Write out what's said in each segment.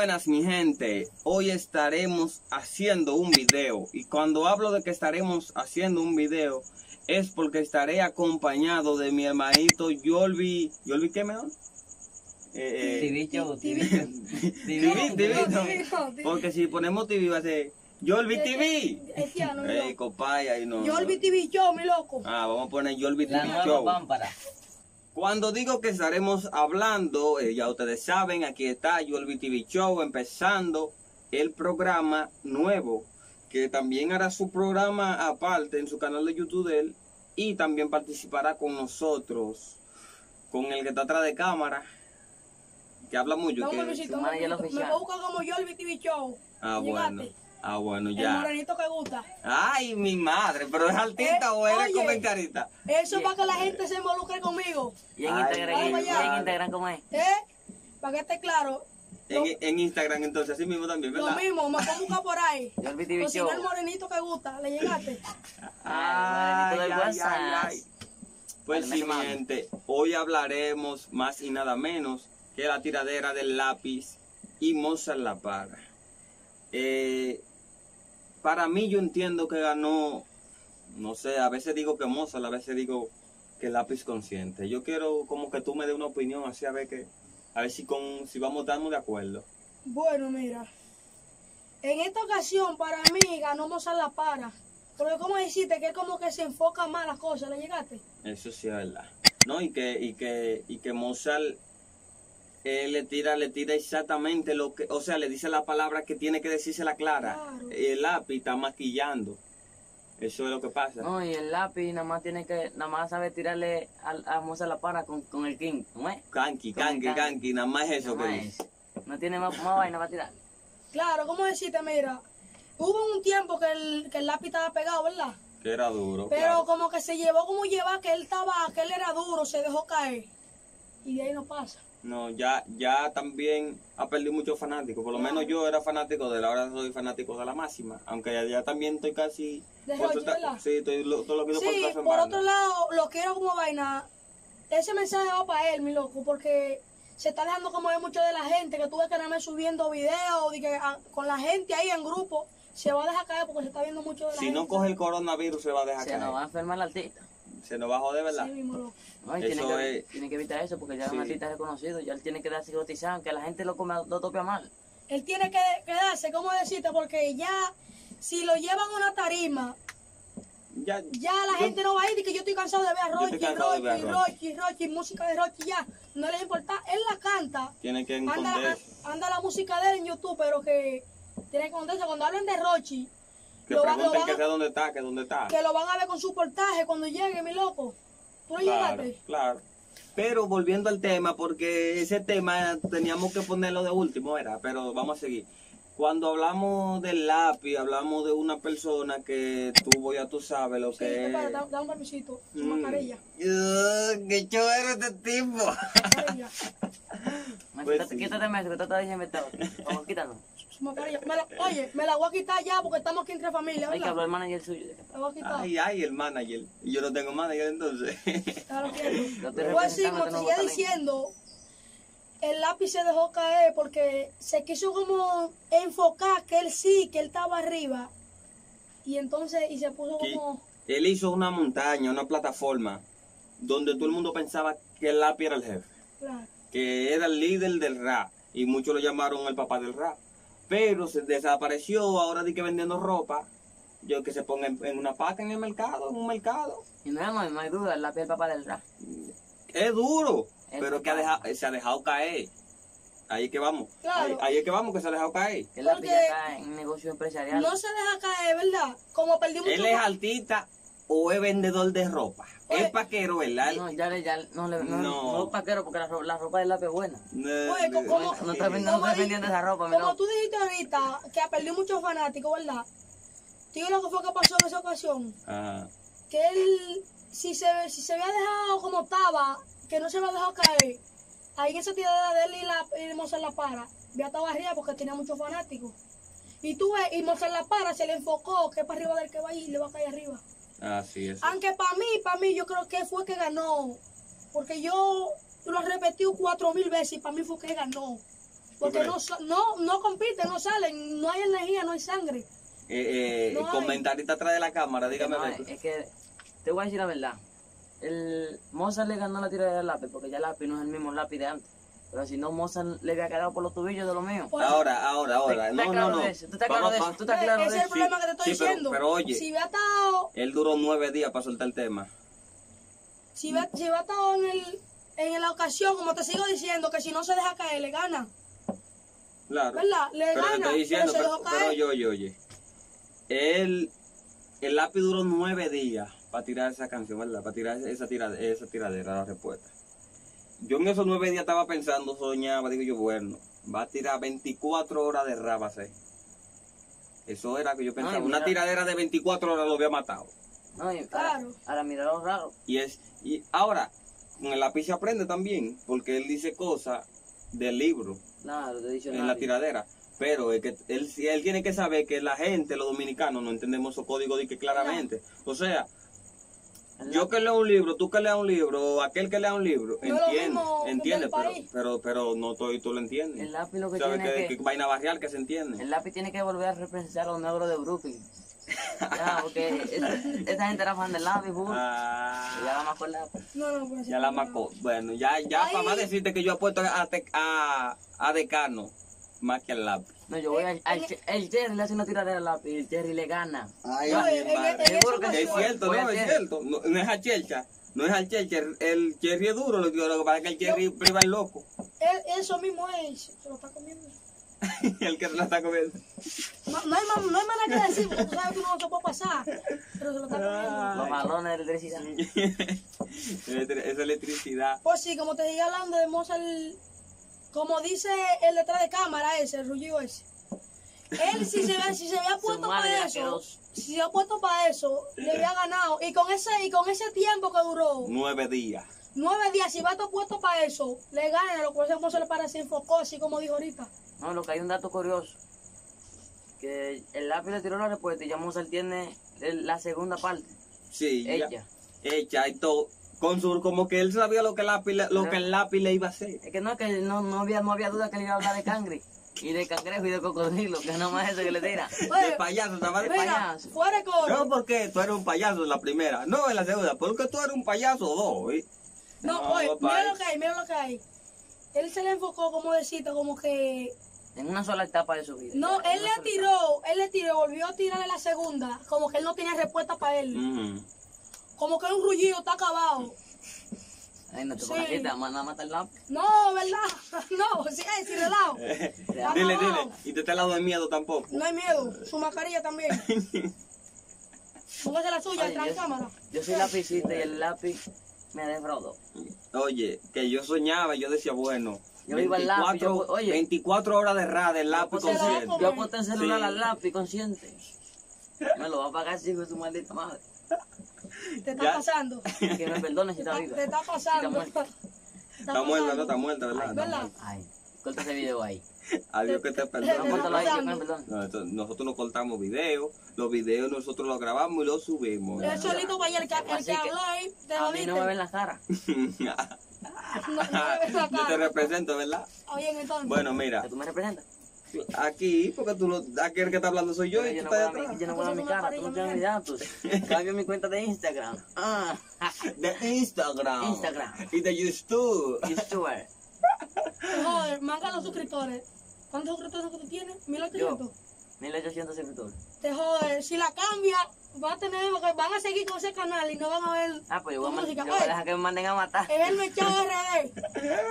buenas mi gente, hoy estaremos haciendo un video y cuando hablo de que estaremos haciendo un video es porque estaré acompañado de mi hermanito Yolvi, ¿Yolvi qué mejor? Eh, porque si ponemos TV va a ser Yolvi TV. Ey, copaya y no. Yolvi TV Show, mi loco. Ah, vamos a poner Yolvi TV La Show. nueva pámpara. Cuando digo que estaremos hablando, eh, ya ustedes saben, aquí está Yolvi TV Show empezando el programa nuevo, que también hará su programa aparte en su canal de YouTube de él y también participará con nosotros, con el que está atrás de cámara, que habla mucho. No, que- Luisito, me oficial. busca como Yolvi TV Show. ah, bueno. Ah, bueno, El ya. morenito que gusta. Ay, mi madre, pero es altita Eh, o eres oye. como carita. Eso es para que la gente se involucre conmigo. Y en Ay, Instagram, y en Instagram, ¿cómo es? ¿Eh? Para que esté claro. En, en Instagram entonces, así mismo también, Lo mismo, me puedo buscar por ahí. O si Show. no, el morenito que gusta. ¿Le llegaste? Ay, morenito del WhatsApp. Pues sí, mi gente, hoy hablaremos más y nada menos que la tiradera del lápiz y Mozart La Para. Eh, para mí yo entiendo que ganó, no sé, a veces digo que Mozart, a veces digo que lápiz consciente. Yo quiero como que tú me des una opinión así a ver que, a ver si con, si vamos estarnos de acuerdo. Bueno, mira. En esta ocasión, para mí, ganó Mozart la para. Porque, como dijiste, que es como que se enfoca más las cosas. ¿Le llegaste? Eso sí es verdad. No, y que, y que, y que Mozart eh, le tira, le tira exactamente lo que, o sea, le dice la palabra que tiene que decirse la clara. Claro. El lápiz está maquillando. Eso es lo que pasa. No, y el lápiz nada más tiene que, nada más sabe tirarle al- a, Moza la para con, con el king, ¿cómo es? Canqui, canqui. canqui, nada más eso Nada que más dice. eso. No tiene más, más vaina para tirar. Claro, como deciste, mira. Hubo un tiempo que el, que el lápiz estaba pegado, ¿verdad? Que era duro. Pero claro. como que se llevó como lleva que él estaba, que él era duro, se dejó caer. Y de ahí no pasa. No, ya, ya también ha perdido muchos fanáticos. Por lo menos yo era fanático de él, ahora soy fanático de la máxima. Aunque ya, ya también estoy casi. De por ¿verdad? Sí, estoy lo- todo lo que Sí, por por semana. otro lado, lo quiero como vaina. Ese mensaje va para él, mi loco, porque se está dejando como ver mucho de la gente, que tuve que andarme subiendo videos y que ah, con la gente ahí en grupo se va a dejar caer porque se está viendo mucho de la Si gente. no coge el coronavirus se va a dejar Se caer. nos va a enfermar el artista. Se nos va a joder, ¿verdad? Sí. No, y tiene, Eso que, es- tiene que evitar eso porque ya es un Sí. artista reconocido, ya él tiene que darse cotizado, aunque la gente lo, come, lo tope a mal. Él tiene que quedarse, ¿cómo decirte? Porque ya, si lo llevan a una tarima, Ya, ya la yo- gente no va a ir y que yo estoy cansado de ver a de a Rochi, Rochi. Rochi, Rochi, música de Rochi, ya. No les importa, él la canta. Tiene que Anda, anda la música de él en YouTube, pero que tiene que encontrarse. Cuando hablen de Rochi, Que lo lo pregunten van que sea dónde está, que dónde está. que lo van a ver con su portaje cuando llegue, mi loco. ¿Tú no Claro, llegaste? claro. Pero volviendo al tema, porque ese tema teníamos que ponerlo de último, era, pero vamos a seguir. Cuando hablamos del lápiz, hablamos de una persona que tú ya tú sabes lo Sí, que es. da, da un permisito, su Mm. mascarilla. Uh, ¡Qué chévere este tipo! mascarilla, Pues quítate, sí. quítate eso, que tú estás inventado. Vamos, quítalo. su mascarilla. Me la- oye, me la voy a quitar ya porque estamos aquí entre familia, Hay que hablar el manager suyo. La voy a quitar. Ay, ay, el manager. Y yo no tengo manager entonces. Claro que no. Pues sí, representando, como te seguía diciendo, lápiz se dejó caer porque se quiso como enfocar que él sí, que él estaba arriba. Y entonces, y se puso Que como... él hizo una montaña, una plataforma, donde todo el mundo pensaba que el lápiz era el jefe. Claro. que era el líder del rap y muchos lo llamaron el papá del rap. Pero se desapareció, ahora di que vendiendo ropa, yo que se ponga en, en una paca en el mercado, en un mercado. Y no, no, no hay duda, el lápiz es el papá del rap. Es duro, Es pero que ha dejado- se ha dejado caer. Ahí es que vamos. Claro. Ahí, ahí es que vamos, que se ha dejado caer. Porque ya está en negocio empresarial. No se deja caer, ¿verdad? Como perdí mucho... Él es artista o es vendedor de ropa. Oye. Es paquero, ¿verdad? No, ya, le- ya no, le, no, No. no, es paquero porque la, la ropa del lápiz es buena. No, Oye, no, ¿cómo- No está no como está vendiendo esa ropa, Como tú dijiste ahorita, que perdí muchos fanáticos, ¿verdad? Tío, lo que fue que pasó en esa ocasión. Ajá. que él, si se, si se había dejado como estaba, que no se había dejado caer, ahí en esa tirada de él y, la, y Mozart La Para, ya estaba arriba porque tenía muchos fanáticos. Y tú ves, y Mozart La Para se le enfocó que para arriba del que va y le va a caer arriba. Así es. Aunque para mí, para mí, yo creo que fue que ganó. Porque yo lo repetí cuatro mil veces y para mí fue que ganó. Porque no, no, no compiten, no salen, no hay energía, no hay sangre. Eh, eh, No comentarista atrás de la cámara, dígame. No, Beto. es que te voy a decir la verdad. El Mozart le ganó la tiradera del lápiz porque ya el lápiz no es el mismo lápiz de antes. Pero si no, Mozart le había quedado por los tubillos de lo mío. Ahora, ahora, ahora. ¿Tú No, estás no, claro no. de eso? ¿Tú estás claro de eso? ¿Tú estás claro Ese de es el eso? problema que te estoy Sí, pero- diciendo. pero oye. Si hubiera estado, Él duró nueve días para soltar el tema. si hubiera, si estado en, el, en la ocasión, como te sigo diciendo, que si no se deja caer, le gana. Claro. ¿Verdad? Le pero gana, te estoy diciendo, pero se pero, dejó pero oye, oye, oye. Él, el lápiz duró nueve días para tirar esa canción, ¿verdad? Para tirar esa, tirade- esa tiradera, la respuesta. Yo en esos nueve días estaba pensando, soñaba, digo yo, bueno, va a tirar 24 horas de a ser. Eso era que yo pensaba. Ay, Una tiradera de 24 horas lo había matado. No, y ahora, Claro. ahora mira lo raro. Y es y ahora, con el lápiz se aprende también, porque él dice cosas del libro Claro, de diccionario. en la tiradera. Pero es que él, él tiene que saber que la gente, los dominicanos, no entendemos esos códigos de que claramente. O sea, yo que leo un libro, tú que leas un libro, aquel que lea un libro, No es lo entiende, entiende, pero, pero, pero no todo tú lo entiendes. El lápiz lo que ¿Sabes tiene que, que... que vaina barrial que se entiende? El lápiz tiene que volver a representar a los negros de Brooklyn. ya, porque esa, esa gente era fan del lápiz. Ah, Y ya la más el lápiz. No, no, pues, ya la macó. Bueno, ya, ya Ay. para más decirte que yo apuesto a, te- a, a decano más que al lápiz. No, yo voy Eh, al, el Jerry le hace una tiradera al lápiz y el Jerry le gana. Ay, No, Seguro esa que Es cierto, no, es Cherry. cierto. No, no es a Chelcha. No es al Chelcha. El, Cherry es duro. Lo que, lo que pasa es que el Cherry priva el loco. Eso mismo es, se lo está comiendo. el que se la está comiendo. No, no hay, más, no hay más nada que decir, porque tú sabes que uno no se puede pasar, pero se lo está comiendo. Los balones de electricidad. Esa electricidad. Pues sí, como te dije hablando de Mozart, como dice el detrás de cámara ese, el rullido ese. Él si se, ve- si se había puesto para eso, si se había puesto para eso, le había ganado. Y con ese, y con ese tiempo que duró, Nueve días. nueve días, si va todo puesto para eso, le gana, lo cual Mozart para se enfocó, así como dijo ahorita. No, lo que hay un dato curioso. Que el lápiz le tiró la respuesta y ya Mozart tiene la segunda parte. Sí. Ella. Hecha y todo. Con su, como que él sabía lo que el lápiz, le- lo que el lápiz le iba a hacer. Es que no, es que no, no, había, no había duda que le iba a hablar de cangre. Y de cangrejo y de cocodrilo, que no más eso que le tira. De payaso, nada más de mira, payaso. fuera de coro. No porque tú eres un payaso en la primera. No en la segunda. Porque tú eres un payaso dos. ¿eh? No, No, oye, papá. mira lo que hay, mira lo que hay. Él se le enfocó, como decirte, como que En una sola etapa de su vida. No, él le tiró, él le tiró, volvió a tirarle la segunda, como que él no tenía respuesta para él. Como que un rullido está acabado. Ay, no te Sí. pongas aquí, te van a matar el lápiz. No, ¿verdad? No, sí, ay, sí, relajo. Está Dile, acabado. dile. Y te está al lado de miedo tampoco. No hay miedo, su mascarilla también. Póngase la suya, de yo- cámara. Yo soy lapicita y el lápiz me defraudó. Oye, que yo soñaba, yo decía, bueno, Yo iba al lápiz, yo- oye. 24 horas de rad del lápiz consciente. Yo aposté el celular Sí. al lápiz consciente. Me lo va a pagar hijo de su maldita madre. Te está Ya. pasando. Que me perdone si Te está viva. te está pasando. Está muerta. Está muerta, no está muerta, Ay, ¿verdad? ¿verdad? Ay, corta ese video ahí. Adiós que te Te- No, nosotros no cortamos videos, los videos nosotros los grabamos y los subimos. El solito para allá, el que, el que que habló ahí, te A mí no me ven la cara. No, no me ves la Yo te cara. represento, ¿verdad? Oye, entonces. Bueno, mira, ¿Que tú me representas? Aquí, porque tú no, aquí el que está hablando soy yo y Yo tú no estás puedo a mi, detrás. yo no puedo mi cara, tú no tienes mis datos. Cambio mi cuenta de Instagram. Ah, De Instagram. Instagram. Y de YouTube. YouTuber. Joder, manga los suscriptores. ¿Cuántos suscriptores que tú tienes? 1800. 1800 suscriptores. Te jode, si la cambia, va a tener, porque van a seguir con ese canal y no van a ver Ah, pues yo voy a, música. yo voy a dejar que me manden a matar. es el Mechado RD.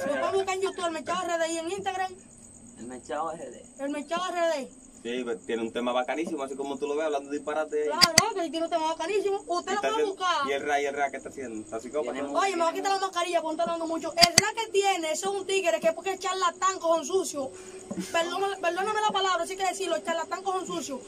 Si lo pueden buscar en YouTube, el Mechado RD y en Instagram, El mechado RD. el Mechado RD. Sí, pues, tiene un tema bacanísimo, así como tú lo ves hablando disparate. Claro, que tiene un tema bacanísimo. Usted lo puede buscar. Y el ra y el ra que está haciendo. Está psicópata. Oye, me voy a quitar la mascarilla porque está hablando mucho. El rap que tiene, eso es un tigre que es porque es charlatán con sucio. Perdóname, perdóname la palabra, sí que decirlo, charlatán con sucio.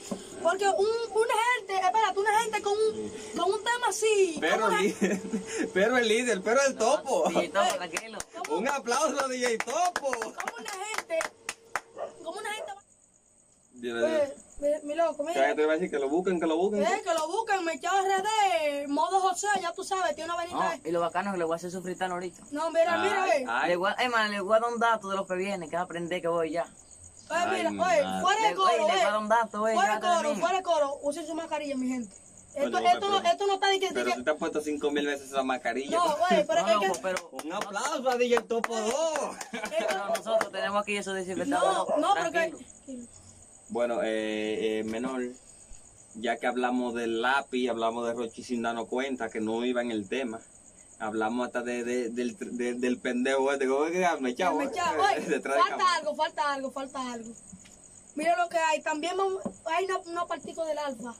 Porque un, una gente, espérate, una gente con un, con un tema así. Pero el líder, pero el líder, pero el topo. Sí, todo tranquilo. Un aplauso, DJ Topo. como una gente, como una gente, Dime, eh, Mi, mi loco, ¿Sabes qué mira. te iba a decir? Que lo busquen, que lo busquen. Eh, que lo busquen, me echaba RD, modo José, ya tú sabes, tiene una No, venita ahí. y lo bacano es que le voy a hacer sufrir tan ahorita. No, mira, mira, Ay, eh. ay. Le voy a, eh, man, le voy a dar un dato de los que viene, que va a aprender que voy ya. Oye, mira, oye, fuera Le, de coro, le voy a dar eh. un dato, eh. Fuera de coro, fuera de coro, usen su mascarilla, mi gente. Esto, Coño, esto, no, esto no está de que... Pero tú te has puesto cinco mil veces esa mascarilla. no, güey, pero No, es no, que... pues, pero, Un aplauso a DJ Topo 2. pero nosotros tenemos aquí eso desinfectado. No, no, pero que... Bueno, eh, eh, menor, ya que hablamos del lápiz, hablamos de Rochi sin darnos cuenta que no iba en el tema. Hablamos hasta de, de- del, de- del pendejo este, ¿cómo es que llama? Echado, Me eh, falta algo, falta algo, falta algo. Mira lo que hay. También hay una, una partícula del alfa.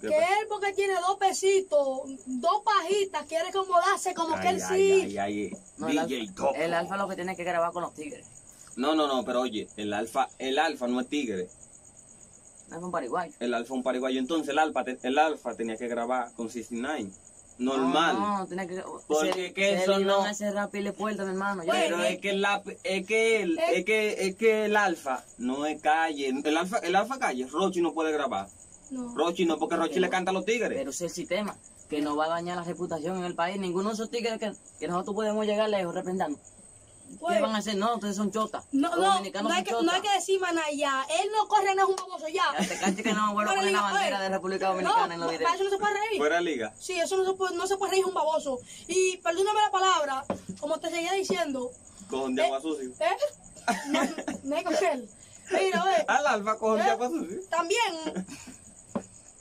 ¿Qué Que él, porque tiene dos pesitos, dos pajitas, quiere acomodarse como que él ay, sí. ay, ay, No, el, DJ alfa, Topo. el alfa lo que tiene que grabar con los tigres. No, no, no, pero oye, el alfa, el alfa no es tigre. No es un paraguayo. El alfa es un pariguayo. Entonces el alfa, te- el alfa tenía que grabar con 69. Normal. No, no, tiene que. Porque se, que se eso le no- cerrar pile puerta, mi hermano. Pero es que el lápiz- es que el, eh. es que es que el alfa no es calle. El alfa, el alfa calle, Rochi no puede grabar. No. Rochi no, porque Rochi le canta a los tigres. Pero ese es el sistema que nos va a dañar la reputación en el país. Ninguno de esos tigres que, que nosotros podemos llegar lejos representando. Pues, ¿Qué van a hacer? No, ustedes son chotas. No, Los no, dominicanos no hay, que, no hay que decir maná ya. Él no corre, no es un baboso ya. Ya te caché que no me vuelvo a poner la bandera oye, de República Dominicana en los No, videos. para eso no se puede reír. Fuera liga. Sí, eso no se puede, no se puede reír, es un baboso. Y perdóname la palabra, como te seguía diciendo, Con de agua sucio. ¿eh? No, no hay con él. Mira, ve, Al alfa con de agua sucio. también,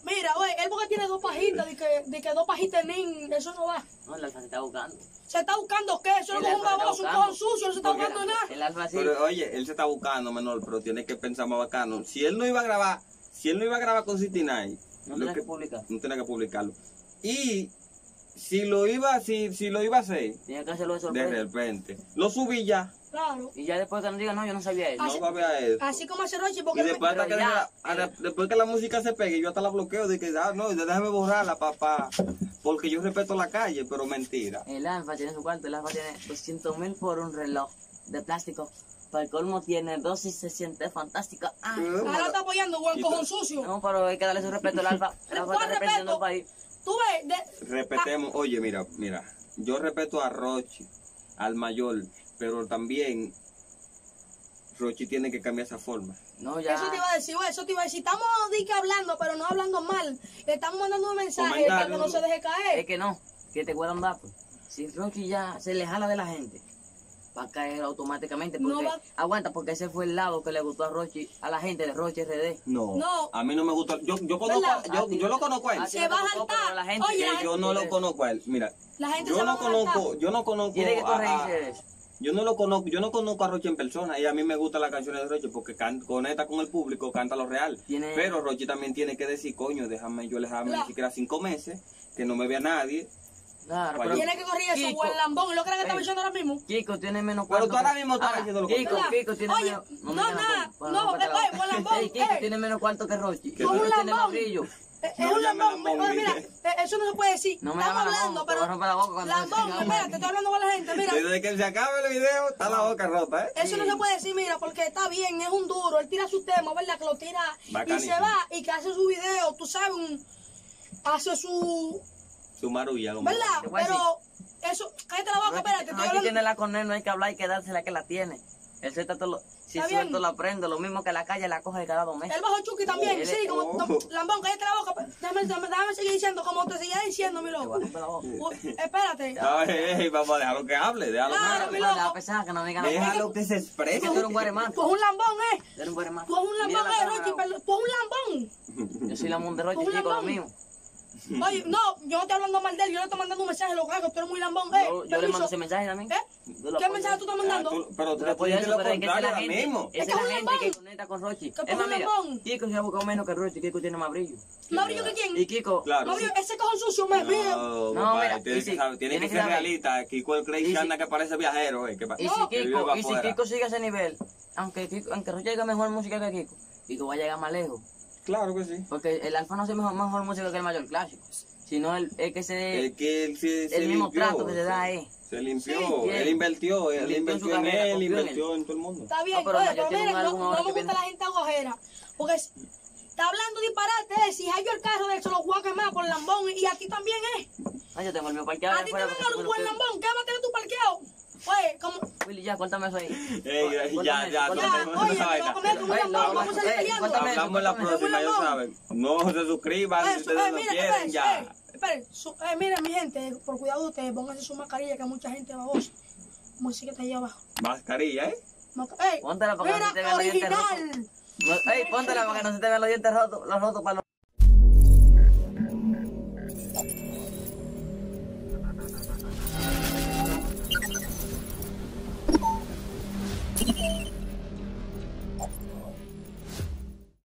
mira, ve, él porque tiene dos pajitas, de que, de que dos pajitas nin, eso no va. No, el alfa se está buscando. Se está buscando qué, eso no es un baboso, un sucio, no se está Porque- buscando nada. El alfa sí. Pero oye, él se está buscando, menor, pero tiene que pensar más bacano. Si él no iba a grabar, si él no iba a grabar con 69, No lo tiene que publicar. no tenía que publicarlo. Y si lo iba, si, si lo iba a hacer, Tiene que hacerlo de de repente, lo subí ya. Claro. Y ya después que nos digan, no, yo no sabía eso. Así- No va a ver eso. Así como hace Rochi, Y porque me- después, hasta que ya, deja- ahora, después que la música se pegue, yo hasta la bloqueo de que, ah, no, déjame borrarla, papá, porque yo respeto la calle, pero mentira. El alfa tiene su cuarto, el alfa tiene 200 mil por un reloj de plástico. Para el colmo tiene dos y se siente fantástico. Ah, ahora está apoyando buen cojón sucio. no, pero hay que darle su respeto al alfa. El alfa ¿Cuál está representando país. Tú ves, de- Respetemos, oye, mira, mira, yo respeto a Rochi, al mayor, pero también Rochi tiene que cambiar esa forma. No, ya. Eso te iba a decir, eso te iba a decir. Estamos di que hablando, pero no hablando mal. Le estamos mandando un mensaje para que no se deje Es caer. que no, que te puedan dar. pues. Si Rocky ya se le jala de la gente, va a caer automáticamente. No Porque, va- Aguanta, porque ese fue el lado que le gustó a Rochi, a la gente de Rochi RD. No, No. a mí no me gusta, yo, yo conozco, yo, yo lo conozco a él. Se no va a la gente- Oye, la Eh, yo no lo conozco a él, mira, La gente yo se va no a matar. conozco, yo no conozco Tiene que corregirse eso. Yo no lo conozco, yo no conozco a Rochi en persona y a mí me gustan las canciones de Rochi porque can- conecta con el público, canta lo real. Tiene- Pero Rochi también tiene que decir, coño, déjame yo alejarme Claro. ni siquiera cinco meses, que no me vea nadie. Claro, pero Tiene que corregir eso, Kiko, buen lambón. ¿Y lo crees que está Ey. diciendo ahora mismo? Kiko tiene menos Pero cuarto tú ahora que- mismo estás Ahora, diciendo lo Kiko, contrario. Kiko tiene Oye, menos... no, me nada, no, no, eh, lambón, Kiko eh. tiene menos cuarto que Rochi. Que Kiko tiene más lambón. brillo. Eh, Es No un lambón. Oye, mira, eh, eso no se puede decir. No me Estamos hablando, pero. Lambón, espérate, estoy hablando con la gente. Mira, Desde que se acabe el video, está la boca rota, ¿eh? Eso no Sí. se puede decir, mira, porque está bien, es un duro, él tira su tema, ¿verdad? Que lo tira y Bacanísimo. se va y que hace su video, tú sabes, un, hace su, Su marulla, como- ¿verdad? Pero eso, cállate la boca, espérate, Rochi hablando. tiene la con él, no hay que hablar, hay que dársela que la tiene. Él suelta todo lo, si Está suelto bien. la prende, lo mismo que la calle la coge cada dos meses. Él bajó Chucky también, sí, como, no, Lambón, cállate la boca, déjame, déjame, déjame seguir diciendo, como te seguía diciendo, mi loco. U- espérate, Ay, ey, vamos a dejarlo que hable, déjalo Claro, que mi hable. A pesar que no digan nada. Déjalo que se que exprese. tú eres un guaremán. tú es un lambón, eh. Tú eres un guaremán. Tú es un lambón, la eh. Rochi, pero tú es un lambón. Yo soy la de Rochi, chico, lo lambón. Oye, no, yo no estoy hablando mal de él, yo le estoy mandando un mensaje, lo hago, tú eres muy lambón, eh. Yo, yo le mando ese mensaje también. ¿Eh? ¿Qué mensaje tú estás Ah, mandando? tú- pero tú le puedes decir lo pero es que esa es contrario la ahora gente, mismo. esa es la gente que lambón. conecta con Rochi. Es más, mira, lambón. Kiko se ha buscado menos que Rochi, Kiko tiene más brillo. ¿Más brillo que quién? Y Kiko, Claro. No, brillo, ese cojón sucio me brilla. No, mira, tiene, y que, ser realista. Kiko el si- anda que parece viajero, eh. ¿Qué pasa? y si Kiko, y si afuera. Kiko sigue a ese nivel, aunque Kiko, aunque Rochi haga mejor música que Kiko, Kiko va a llegar más lejos. Claro que sí. Porque el Alfa no hace mejor, mejor música que el mayor clásico, sino el, el que se... Es que él se, se el mismo limpió, trato que se da ahí. Se limpió, Sí, él invirtió, él Invirtió en carrera, él, en invirtió en todo el mundo. Está bien, pero oye, pero no, no me gusta viene. la gente agujera. Porque es- está hablando disparate, eh, si hay yo el carro de él, se lo voy a quemar por el lambón. Y aquí también es. Ah, yo tengo el mío parqueado. A ti te venga un buen lambón, quémate tu parqueado. Oye, como... Willy, ya, cuéntame eso ahí. Ey, ya, ya, cuéntame Ya, eso. no, oye, vaina. comer como Ey, un lambón, no, vamos a ey, peleando. Hablamos en la próxima, ya Lambón. saben. No se suscriban si ustedes no mira, quieren ya. esperen, eh, miren, mi gente, por cuidado de ustedes, pónganse su mascarilla, que mucha gente babosa. Que está ahí abajo. Mascarilla, ¿eh? Ey, Póntela para que no se te vean los dientes. No, Ey, póntela para que no se te vean los dientes rotos, los rotos para los